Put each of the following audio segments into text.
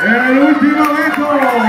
El último evento de hoy,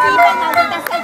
así, con